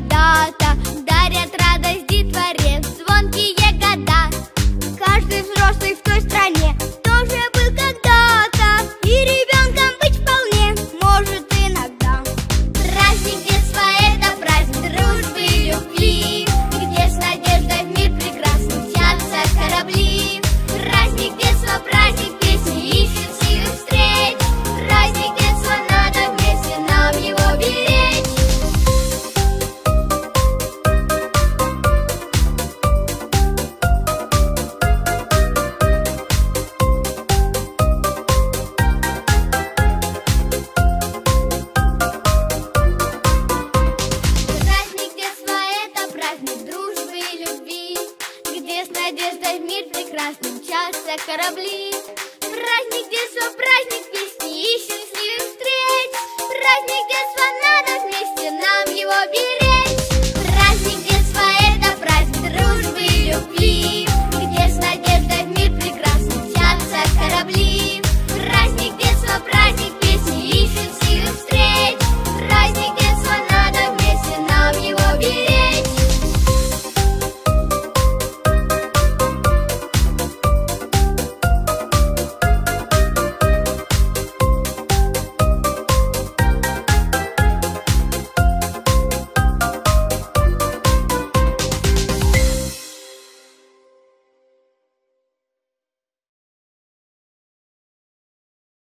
дата. Дарят радость детворе Звонкие мир прекрасный мчатся корабли.